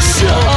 Show.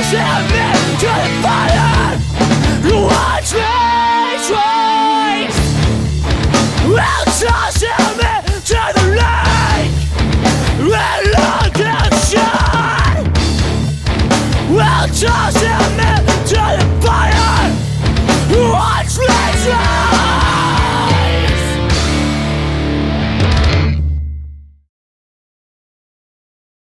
pushing me to the fire You watch me. Trace I'll toss you.